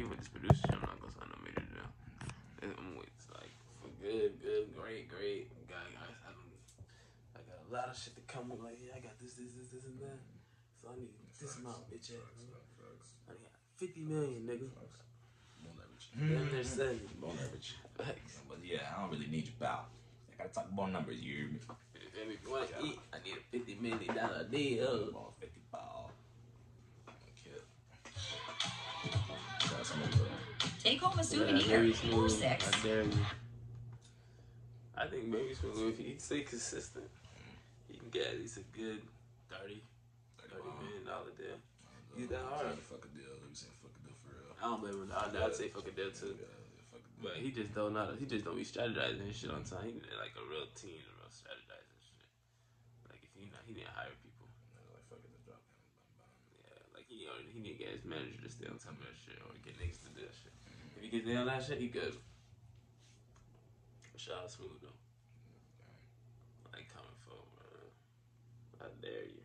even this producer, I'm not gonna sign no major deal. I'm with like for good, good, great, great. I, I, I, I got a lot of shit to come with. Like, yeah, I got this, this, this, this, and that. So I need this amount, bitch ass. I got 50 million, nigga. Bone leverage. Bone leverage. But yeah, I don't really need your bow. I gotta talk bone numbers, you hear me? If you wanna eat, I need a $50 million deal. Take home a souvenir yeah, or six. I dare you. I think Baby Smoove, if he stay consistent, he can get at least a good 30, 30 million dollar deal. He's that hard. Fuck a deal. Let me say fuck a deal for real. I don't blame him. I'd. I'd say fuck a deal too. But he just don't know. He just don't be strategizing and shit on time. He like a real team, a real strategizing shit. Like if he not, he didn't hire people you know, he need to get his manager to stay on top of that shit or get niggas to do that shit. If he gets down that shit, he good. Shout out Smoove though. I ain't coming for him, I dare you.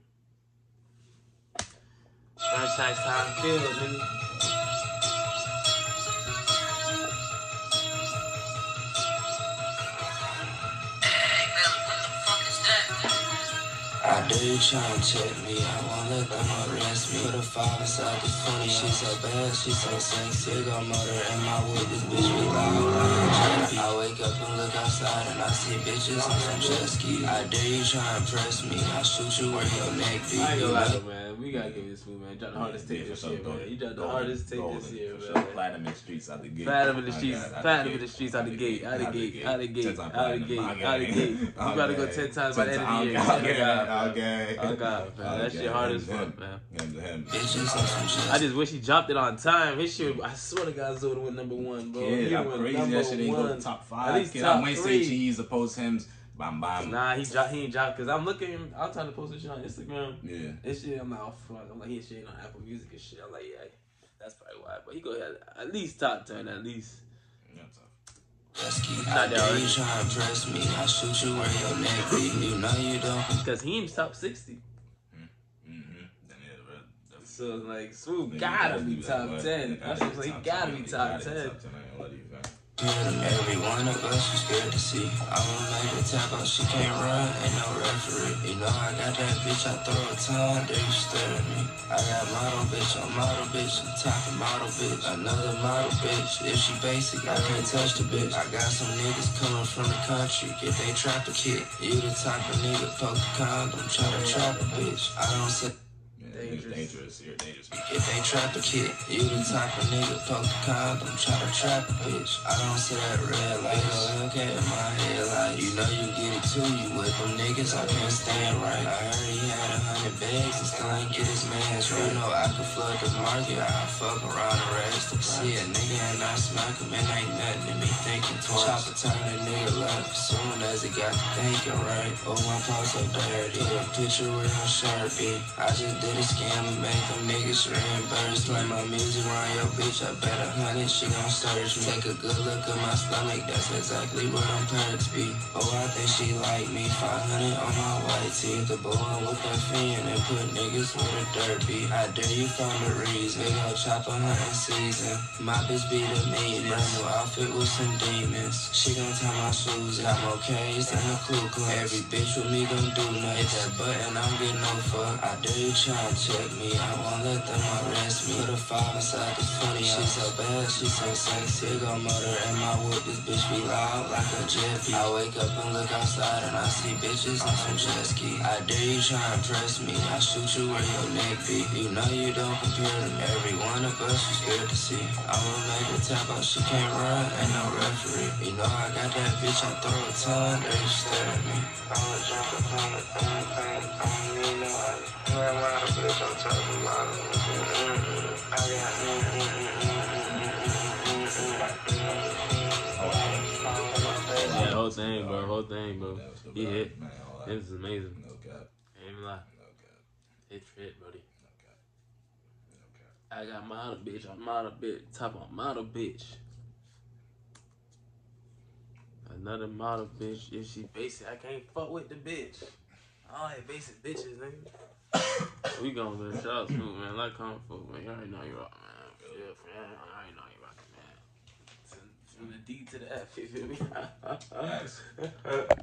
Franchise time feeling, nigga. dude tryna check me. I won't let them arrest me. Put a five inside the funny. She so bad, she so sexy. Got murder in my wood. This bitch be loud oh, I wake up and look outside and I see bitches on some jet ski. I dare you try and press me. I shoot you where your neck be. I ain't gonna man we gotta give this movie, man. You dropped the hardest yeah, take this year, man. You dropped the hardest take this year, man. Platinum in the streets out the gate. Platinum in the streets. Platinum in the streets out the gate. Out the gate. Out the gate. Out the gate. Out the gate. You gotta go ten times by the end of the year. Okay. Oh god, man. That shit hard as fuck, man. I just wish he dropped it on time. His shit, I swear to God, Zoda went number one, bro. Yeah, I'm crazy. That shit ain't go top five. At least top three. I might say G's opposed him's. Bam bam. Nah, he dropped. He ain't dropped because I'm looking. I'm trying to post this shit on Instagram. Yeah. And shit, I'm like, oh, fuck. I'm like, he ain't on Apple Music and shit. I'm like, yeah, that's probably why. But he go ahead, at least top ten, at least. Cause he ain't top sixty. So like Swoop gotta be top ten. That's what Gotta be top ten. Every one of us is scared to see. I won't make tap out, she can't run, ain't no referee. You know I got that bitch, I throw a ton, they stare at me. I got model bitch, I'm model bitch, I'm top of model bitch. Another model bitch, if she basic, I can't touch the bitch. I got some niggas coming from the country, get they trap a kid. You the type of nigga, fuck a condom, try to trap a bitch. I don't say. Dangerous. You're dangerous. If they trap a kid, you the type of nigga poke don't try to trap a bitch. I don't see that red light, no look in my head like you know you get it too. You with them niggas, I can't stand right. I heard he had a hundred bags It's time to get his man's right. You know I could flood the market, I fuck around the rest of See a nigga and I smack him, it ain't nothing to me thinking twice. Chopper turn a nigga left soon as he got to thinking right. Oh my thoughts so dirty, a picture with her sharpie. I just did a scan. I'ma make them niggas ran birds. Play my music around your bitch, I bet a hundred she gon' search me. Take a good look at my stomach, that's exactly where I'm planning to be. Oh, I think she like me. 500 on my white tee, the boy with her fin and put niggas with a derby. I dare you find a reason. Big ol' chopper hunting season. My bitch be the meanest. Brand new outfit with some demons. She gon' tie my shoes. Got more K's than a clue. Every bitch with me gon' do nothing. Hit that button, I'm getting no fuck. I dare you try to with me. I won't let them arrest me. Put a five inside the 20. She's so bad, she's so sexy. Go murder in my whip. This bitch be loud like a jet I wake up and look outside and I see bitches on some jet ski. I dare you try and impress me. I shoot you where your neck be. You know you don't compare to every one of us. is scared to see. I'ma make a tap out. She can't run. Ain't no referee. You know I got that bitch. I throw a ton. They stare at me. I'ma jump upon the thug. I don't need no other. Yeah, whole thing, bro. Whole thing, bro. He hit. It was amazing. No cap. Ain't even lie. No cap. It fit, buddy. No cap. No cap. I got model bitch. I'm model bitch. Top of model bitch. Another model bitch. If she basic, I can't fuck with the bitch. I don't have basic bitches, nigga we gonna let y'all too, man. Like comfort, man. You already know you rock, man. Yeah, man. I already know you rock, man. From the D to the F, you feel me?